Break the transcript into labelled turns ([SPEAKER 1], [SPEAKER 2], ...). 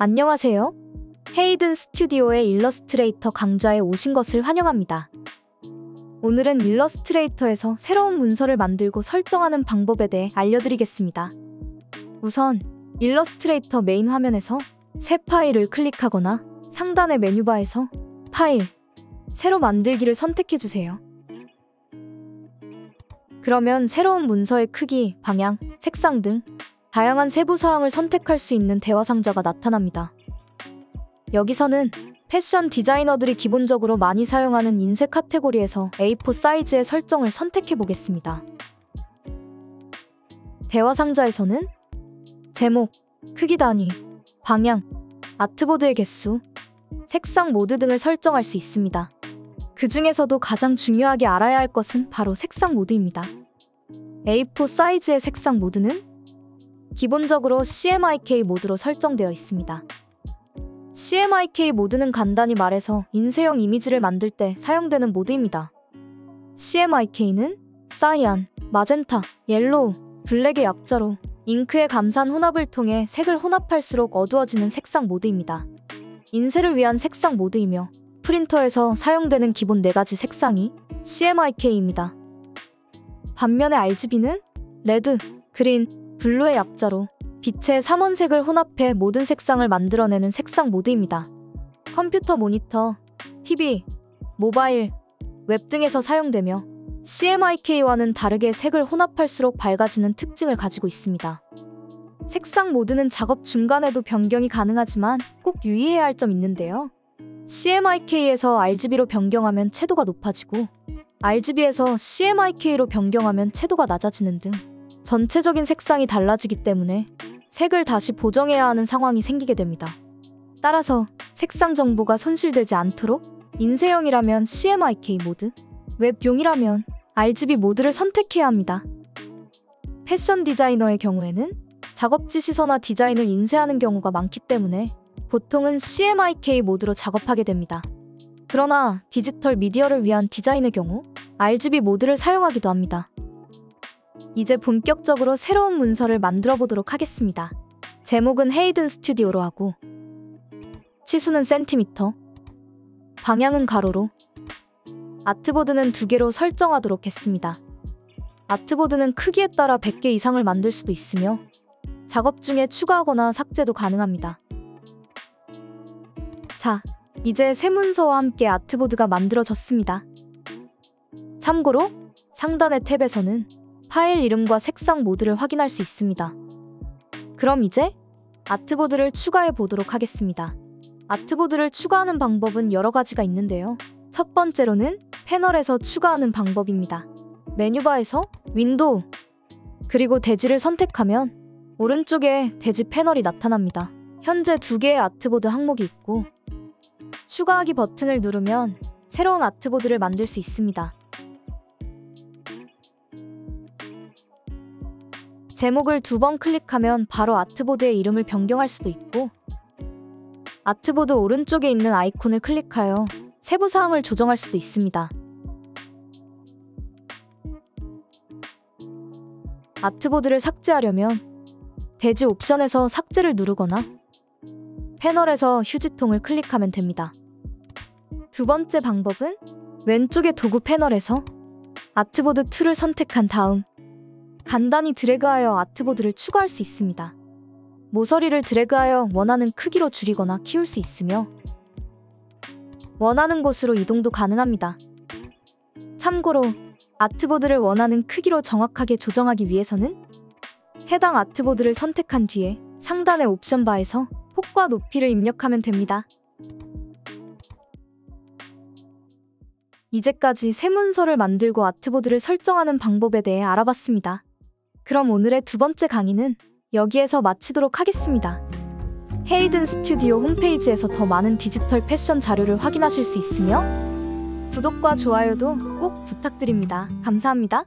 [SPEAKER 1] 안녕하세요. 헤이든 스튜디오의 일러스트레이터 강좌에 오신 것을 환영합니다. 오늘은 일러스트레이터에서 새로운 문서를 만들고 설정하는 방법에 대해 알려드리겠습니다. 우선 일러스트레이터 메인 화면에서 새 파일을 클릭하거나 상단의 메뉴바에서 파일, 새로 만들기를 선택해 주세요. 그러면 새로운 문서의 크기, 방향, 색상 등 다양한 세부 사항을 선택할 수 있는 대화 상자가 나타납니다. 여기서는 패션 디자이너들이 기본적으로 많이 사용하는 인쇄 카테고리에서 A4 사이즈의 설정을 선택해 보겠습니다. 대화 상자에서는 제목, 크기 단위, 방향, 아트보드의 개수, 색상 모드 등을 설정할 수 있습니다. 그 중에서도 가장 중요하게 알아야 할 것은 바로 색상 모드입니다. A4 사이즈의 색상 모드는 기본적으로 CMYK 모드로 설정되어 있습니다. CMYK 모드는 간단히 말해서 인쇄용 이미지를 만들 때 사용되는 모드입니다. CMYK는 cyan, magenta, yellow, black의 약자로 잉크의 감산 혼합을 통해 색을 혼합할수록 어두워지는 색상 모드입니다. 인쇄를 위한 색상 모드이며 프린터에서 사용되는 기본 4가지 색상이 CMYK입니다. 반면에 RGB는 red, green, blue의 약자로 빛의 삼원색을 혼합해 모든 색상을 만들어내는 색상 모드입니다. 컴퓨터 모니터, TV, 모바일, 웹 등에서 사용되며 CMYK와는 다르게 색을 혼합할수록 밝아지는 특징을 가지고 있습니다. 색상 모드는 작업 중간에도 변경이 가능하지만 꼭 유의해야 할 점 있는데요. CMYK에서 RGB로 변경하면 채도가 높아지고 RGB에서 CMYK로 변경하면 채도가 낮아지는 등 전체적인 색상이 달라지기 때문에 색을 다시 보정해야 하는 상황이 생기게 됩니다. 따라서 색상 정보가 손실되지 않도록 인쇄형이라면 CMYK 모드, 웹용이라면 RGB 모드를 선택해야 합니다. 패션 디자이너의 경우에는 작업지 시서나 디자인을 인쇄하는 경우가 많기 때문에 보통은 CMYK 모드로 작업하게 됩니다. 그러나 디지털 미디어를 위한 디자인의 경우 RGB 모드를 사용하기도 합니다. 이제 본격적으로 새로운 문서를 만들어 보도록 하겠습니다. 제목은 헤이든 스튜디오로 하고 치수는 센티미터, 방향은 가로로, 아트보드는 두 개로 설정하도록 했습니다. 아트보드는 크기에 따라 100개 이상을 만들 수도 있으며 작업 중에 추가하거나 삭제도 가능합니다. 자, 이제 새 문서와 함께 아트보드가 만들어졌습니다. 참고로 상단의 탭에서는 파일 이름과 색상 모드를 확인할 수 있습니다. 그럼 이제 아트보드를 추가해 보도록 하겠습니다. 아트보드를 추가하는 방법은 여러 가지가 있는데요. 첫 번째로는 패널에서 추가하는 방법입니다. 메뉴바에서 윈도우 그리고 대지를 선택하면 오른쪽에 대지 패널이 나타납니다. 현재 두 개의 artboard 항목이 있고 추가하기 버튼을 누르면 새로운 artboard를 만들 수 있습니다. 제목을 두 번 클릭하면 바로 artboard의 이름을 변경할 수도 있고 artboard 오른쪽에 있는 아이콘을 클릭하여 세부 사항을 조정할 수도 있습니다. 아트보드를 삭제하려면 대지 옵션에서 삭제를 누르거나 패널에서 휴지통을 클릭하면 됩니다. 두 번째 방법은 왼쪽의 도구 패널에서 아트보드 2를 선택한 다음 간단히 드래그하여 아트보드를 추가할 수 있습니다. 모서리를 드래그하여 원하는 크기로 줄이거나 키울 수 있으며 원하는 곳으로 이동도 가능합니다. 참고로 아트보드를 원하는 크기로 정확하게 조정하기 위해서는 해당 아트보드를 선택한 뒤에 상단의 옵션 바에서 폭과 높이를 입력하면 됩니다. 이제까지 새 문서를 만들고 아트보드를 설정하는 방법에 대해 알아봤습니다. 그럼 오늘의 두 번째 강의는 여기에서 마치도록 하겠습니다. 헤이든 스튜디오 홈페이지에서 더 많은 디지털 패션 자료를 확인하실 수 있으며 구독과 좋아요도 꼭 부탁드립니다. 감사합니다.